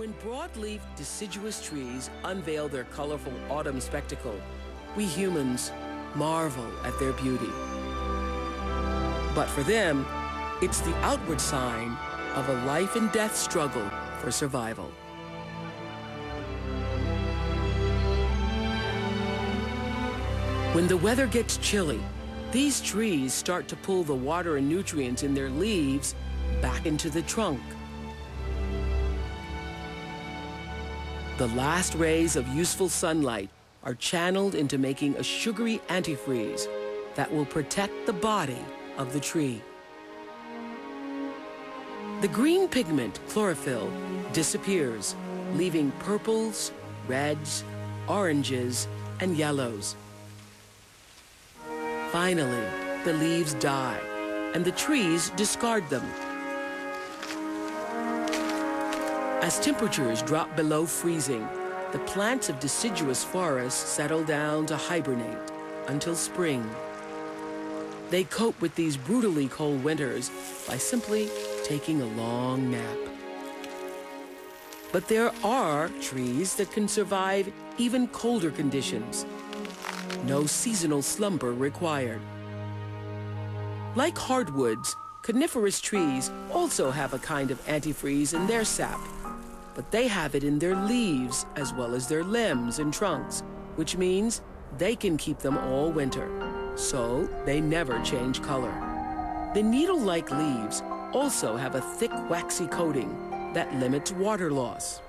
When broadleaf deciduous trees unveil their colorful autumn spectacle, we humans marvel at their beauty. But for them, it's the outward sign of a life and death struggle for survival. When the weather gets chilly, these trees start to pull the water and nutrients in their leaves back into the trunk. The last rays of useful sunlight are channeled into making a sugary antifreeze that will protect the body of the tree. The green pigment, chlorophyll, disappears, leaving purples, reds, oranges, and yellows. Finally, the leaves die, and the trees discard them. As temperatures drop below freezing, the plants of deciduous forests settle down to hibernate until spring. They cope with these brutally cold winters by simply taking a long nap. But there are trees that can survive even colder conditions no seasonal slumber required. Like hardwoods, coniferous trees also have a kind of antifreeze in their sap, but they have it in their leaves as well as their limbs and trunks, which means they can keep them all winter, so they never change color. The needle-like leaves also have a thick waxy coating that limits water loss.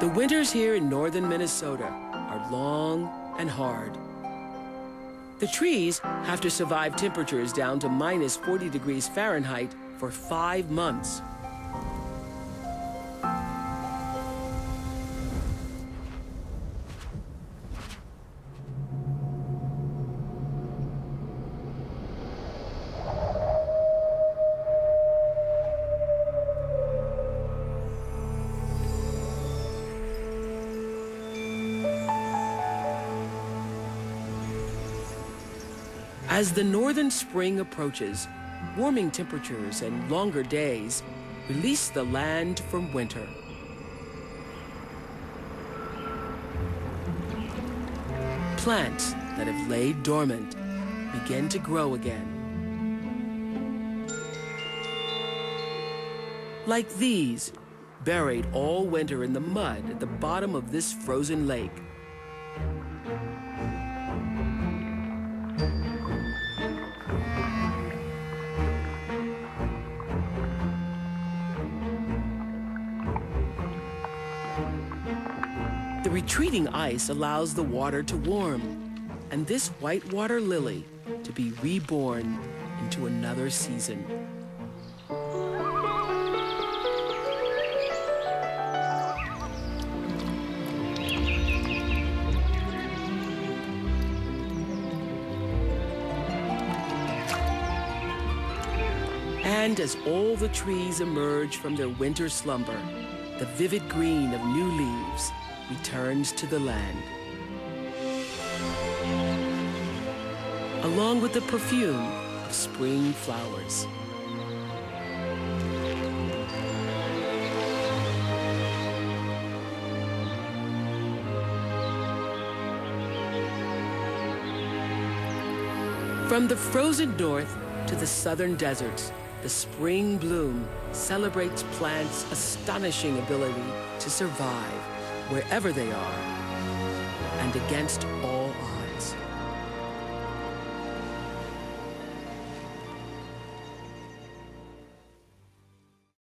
The winters here in northern Minnesota are long and hard. The trees have to survive temperatures down to minus 40 degrees Fahrenheit for five months. As the northern spring approaches, warming temperatures and longer days release the land from winter. Plants that have laid dormant begin to grow again. Like these, buried all winter in the mud at the bottom of this frozen lake. The retreating ice allows the water to warm, and this whitewater lily to be reborn into another season. And as all the trees emerge from their winter slumber, the vivid green of new leaves returns to the land. Along with the perfume of spring flowers. From the frozen north to the southern deserts, the spring bloom celebrates plants' astonishing ability to survive wherever they are and against all